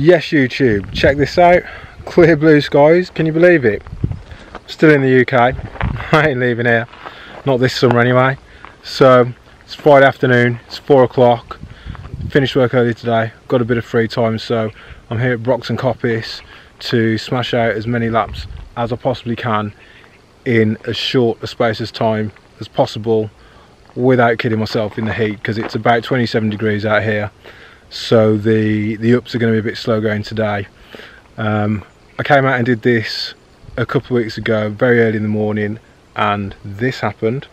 Yes, YouTube, check this out. Clear blue skies, can you believe it? Still in the UK, I ain't leaving here. Not this summer anyway. So, it's Friday afternoon, it's 4 o'clock. Finished work early today, got a bit of free time, so I'm here at Brocton Coppice to smash out as many laps as I possibly can in as short a space of time as possible without kidding myself in the heat because it's about 27 degrees out here so the the ups are going to be a bit slow going today. Um, I came out and did this a couple of weeks ago very early in the morning and this happened.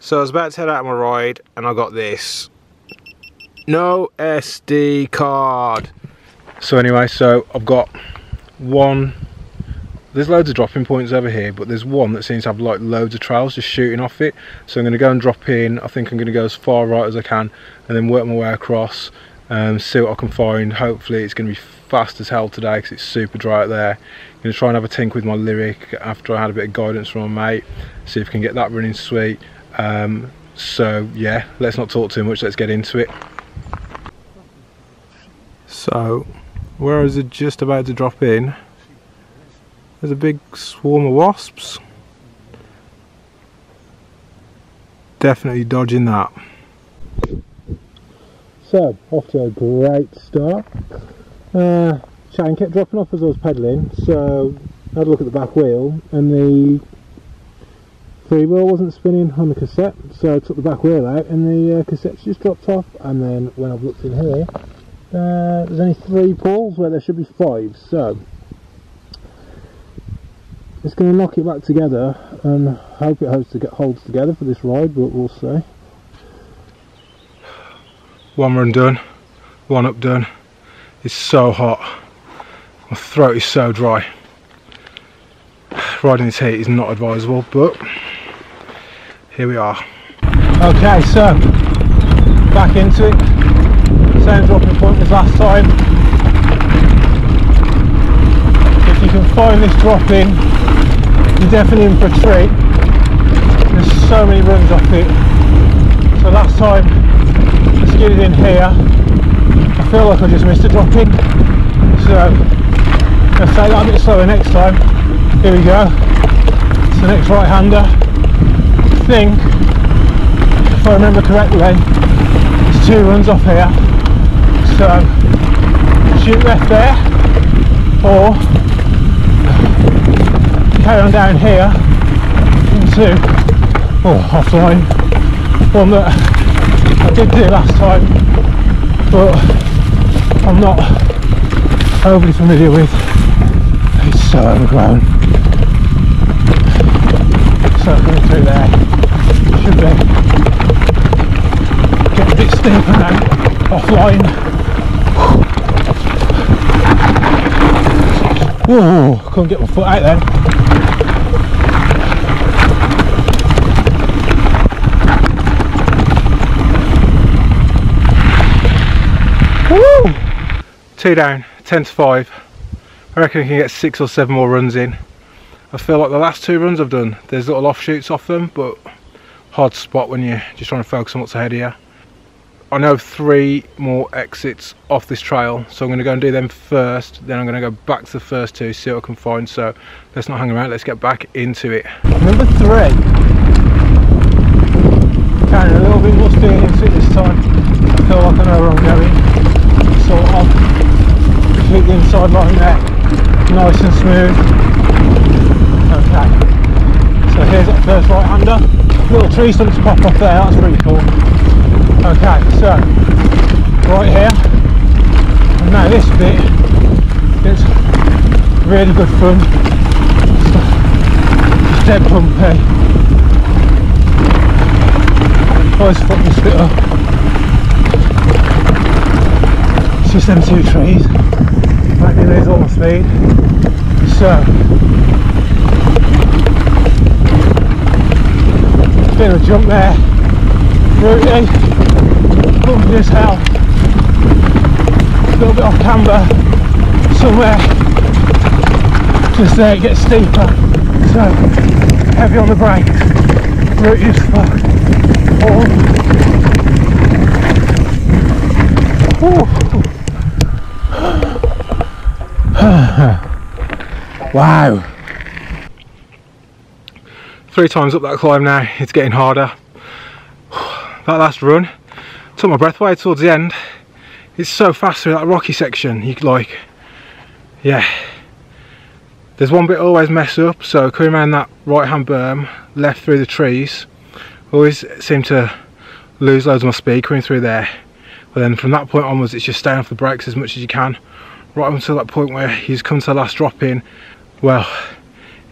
So I was about to head out on my ride and I got this. No SD card. So anyway so I've got one. There's loads of dropping points over here but there's one that seems to have like loads of trails just shooting off it. So I'm going to go and drop in. I think I'm going to go as far right as I can and then work my way across um, see what I can find. Hopefully it's going to be fast as hell today because it's super dry out there. I'm going to try and have a tink with my Lyrik after I had a bit of guidance from my mate see if I can get that running sweet. Um, so yeah let's not talk too much let's get into it. So where is it just about to drop in? There's a big swarm of wasps. Definitely dodging that so, off to a great start. Uh, chain kept dropping off as I was pedalling, so I had a look at the back wheel and the free wheel wasn't spinning on the cassette, so I took the back wheel out and the uh, cassette just dropped off. And then when I've looked in here, uh, there's only three pawls where there should be five, so it's going to knock it back together and hope it holds, to holds together for this ride, but we'll see one run done one up done. It's so hot. My throat is so dry. Riding this heat is not advisable but here we are. Okay so back into it. Same dropping point as last time. If you can find this drop in you're definitely in for a treat. There's so many runs off it. So last time here. I feel like I just missed a drop in. So I'll take that a bit slower next time. Here we go. It's the next right hander I think if I remember correctly there's two runs off here. So shoot left there or carry on down here. Into oh offline. One that I did do it last time but I'm not overly familiar with it's so overgrown so coming through there should be. Get a bit steeper now offline. Whoa, couldn't get my foot out then Woo! Two down, 10 to 5. I reckon I can get six or seven more runs in. I feel like the last two runs I've done, there's little offshoots off them, but hard to spot when you're just trying to focus on what's ahead of you. I know three more exits off this trail, so I'm going to go and do them first, then I'm going to go back to the first two, see what I can find, so let's not hang around, let's get back into it. Number three. Carrying a little bit more steering into it this time. I feel like I know where I'm going of keep the inside line there nice and smooth. Okay. So here's that first right hander. Little tree stumps pop off there that's pretty cool. Okay so right here. And now this bit it's really good fun. It's dead pumpy always fuck this bit up it's just them two trees might be lose all my speed. So. Bit of a jump there. Rooty bumpy as hell a little bit off camber. Somewhere. Just there it gets steeper. So heavy on the brakes. Rooty as fuck oh. wow. Three times up that climb now, it's getting harder. That last run took my breath away towards the end. It's so fast through that rocky section, you could like, yeah. There's one bit always mess up, so coming around that right hand berm, left through the trees, always seem to lose loads of my speed coming through there. But then from that point onwards, it's just staying off the brakes as much as you can right until that point where he's come to the last drop in well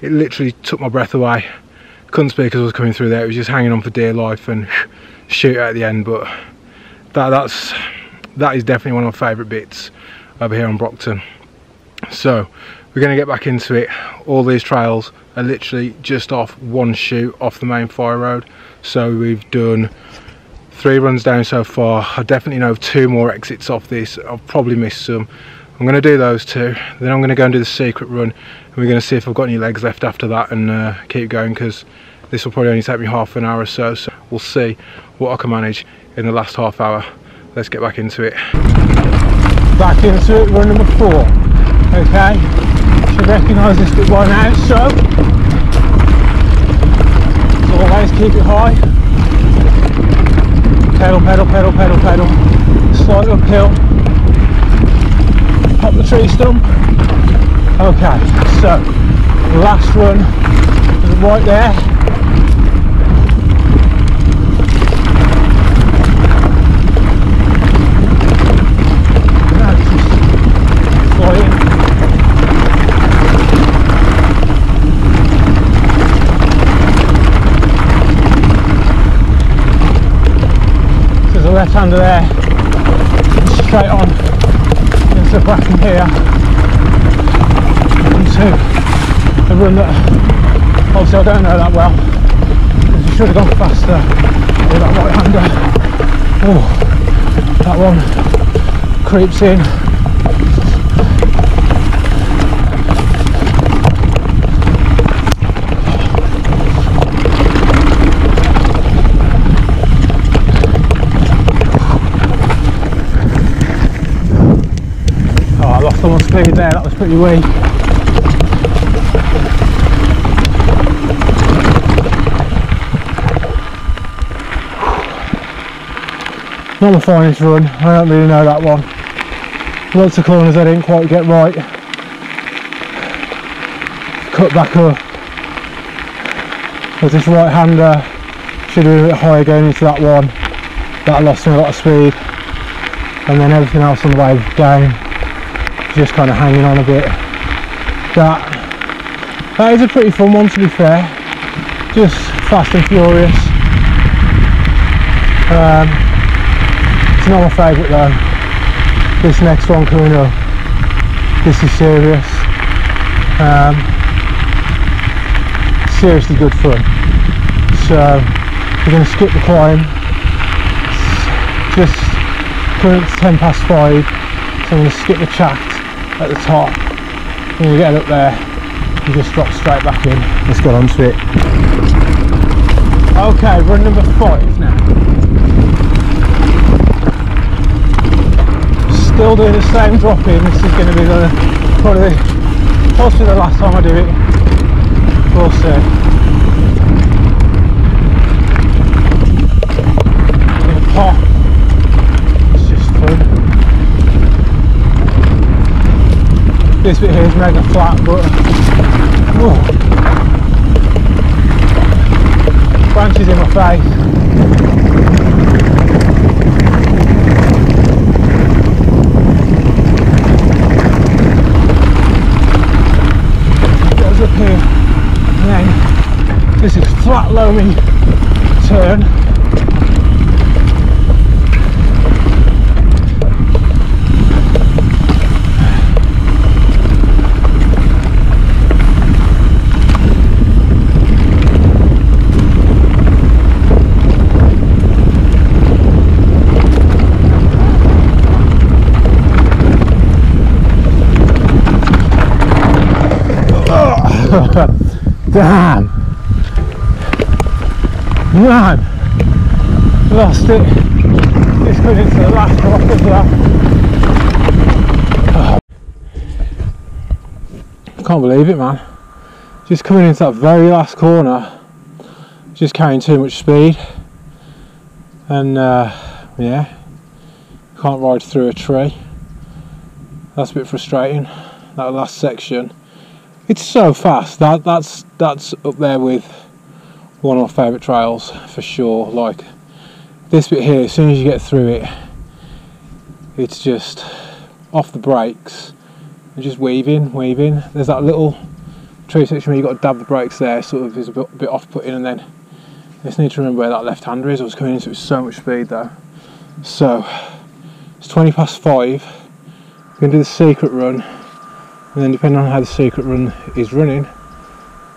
it literally took my breath away. Couldn't speak as I was coming through there. It was just hanging on for dear life and shoot at the end. But that that's that is definitely one of my favourite bits over here on Brocton. So we're going to get back into it. All these trails are literally just off one shoot off the main fire road. So we've done three runs down so far. I definitely know two more exits off this. I've probably missed some I'm going to do those two. Then I'm going to go and do the secret run and we're going to see if I've got any legs left after that and uh, keep going because this will probably only take me half an hour or so so we'll see what I can manage in the last half hour. Let's get back into it. Back into it run number four. Okay. Should recognise this bit by now so. Always keep it high. Pedal pedal pedal pedal pedal. Slight uphill the tree stump. Okay so last run is right there. There's a left hander there, straight on so back in here. Into a run that obviously I don't know that well because should have gone faster with that right hander oh that one creeps in someone there, that was pretty weak. Not my finest run, I don't really know that one. Lots of corners I didn't quite get right. Cut back up. There's this right hander, should have been a bit higher going into that one. That lost me a lot of speed. And then everything else on the way down just kind of hanging on a bit. That that is a pretty fun one to be fair. Just fast and furious. Um, it's not my favourite though. This next one coming up, this is serious. Um, seriously good fun. So we're going to skip the climb. It's just to 10 past 5 so I'm going to skip the chat at the top. When you get up there you just drop straight back in. Let's get onto it. Okay run number five now still doing the same drop in this is going to be the probably possibly the last time I do it. We'll see. Pop This bit here is mega flat, but oh, branches in my face. Goes up here, and then this is flat loamy turn. Damn! Man! Lost it. It's going into the last drop as well. can't believe it, man. Just coming into that very last corner, just carrying too much speed, and uh, yeah, can't ride through a tree. That's a bit frustrating. That last section, it's so fast. That that's that's up there with one of my favourite trails for sure. Like this bit here, as soon as you get through it, it's just off the brakes and just weaving, weaving. There's that little tree section where you've got to dab the brakes there, sort of is a bit, bit off putting, and then I just need to remember where that left hander is. I was coming into it with so much speed though. So it's 20 past five. We're going to do the secret run, and then depending on how the secret run is running,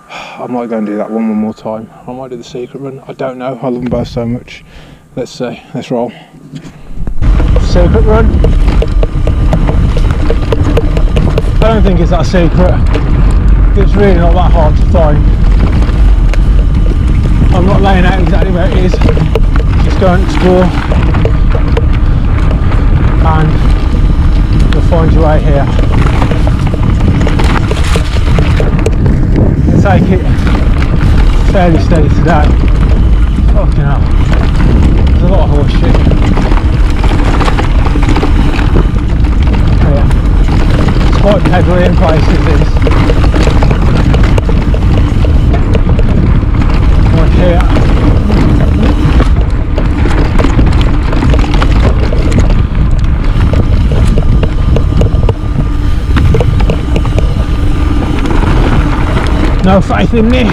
I might go and do that one, one more time. I might do the secret run. I don't know. I love them both so much. Let's see. Let's roll. Secret run. I don't think it's that secret. It's really not that hard to find. I'm not laying out exactly where it is. Just go and explore. And you'll find your way here. Take it fairly steady today. Fucking hell. There's a lot of horse shit. Yeah. It's quite pebbly in places this. Like here. No faith in Nick.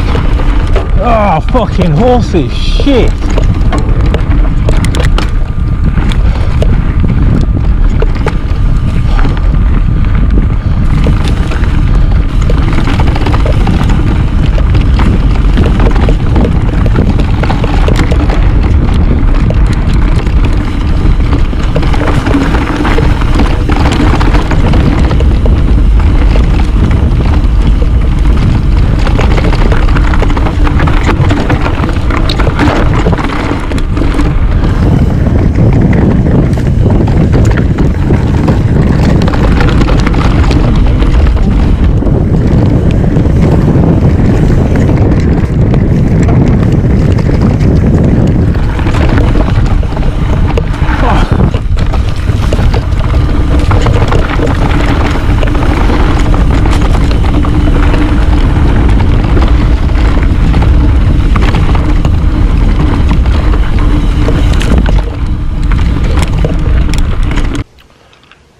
Oh, fucking horses, shit.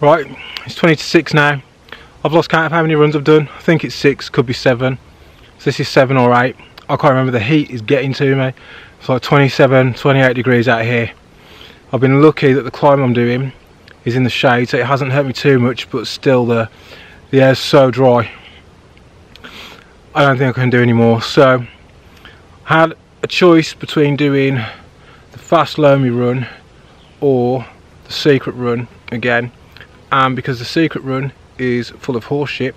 Right, it's 20 to 6 now. I've lost count of how many runs I've done. I think it's 6, could be 7. So this is 7 or 8. I can't remember, the heat is getting to me. It's like 27, 28 degrees out here. I've been lucky that the climb I'm doing is in the shade, so it hasn't hurt me too much, but still the, the air's so dry. I don't think I can do any more. So, I had a choice between doing the fast Loamy run or the secret run again and because the secret run is full of horse shit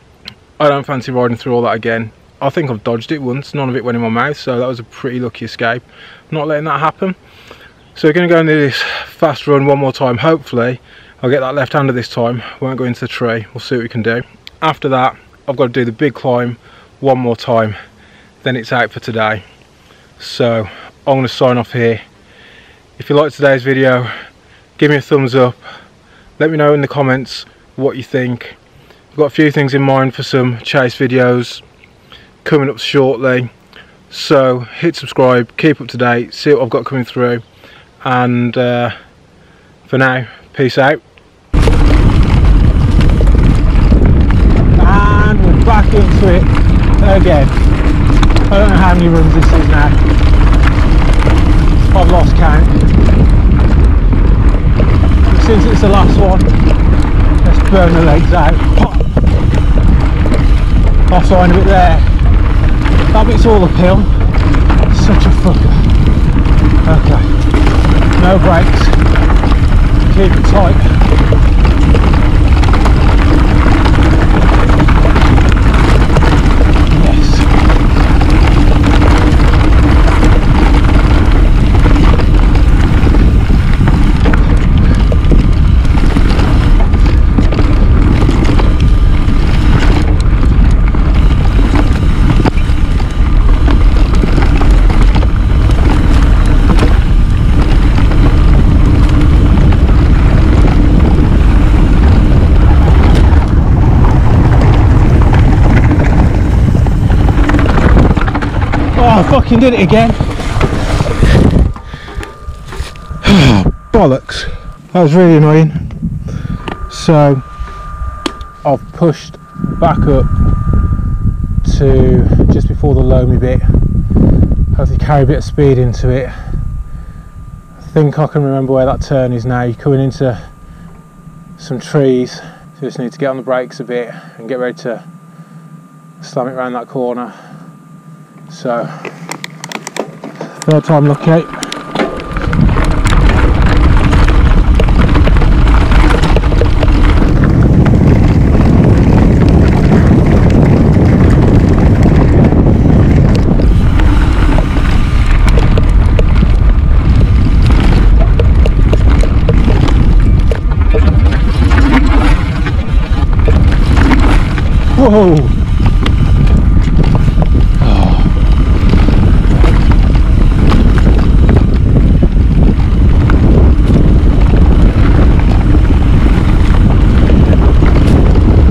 I don't fancy riding through all that again. I think I've dodged it once none of it went in my mouth so that was a pretty lucky escape. Not letting that happen. So we're going to go into this fast run one more time. Hopefully I'll get that left hander this time. Won't go into the tree we'll see what we can do. After that I've got to do the big climb one more time. Then it's out for today. So I'm going to sign off here. If you liked today's video give me a thumbs up let me know in the comments what you think. I've got a few things in mind for some chase videos coming up shortly. So hit subscribe keep up to date see what I've got coming through. And uh, for now peace out. And we're back into it again. I don't know how many runs this is now. I've lost count since it's the last one, let's burn the legs out. I'll sign a bit there. That bit's all uphill. Such a fucker. Okay. No brakes. Keep it tight. Fucking did it again. Bollocks. That was really annoying. So I've pushed back up to just before the loamy bit. Hopefully carry a bit of speed into it. I think I can remember where that turn is now. You're coming into some trees. So just need to get on the brakes a bit and get ready to slam it around that corner. So third time lucky. Eh? Whoa!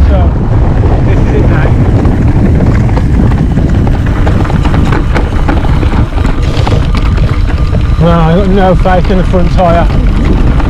So, this is it now. No, faith in the front tyre.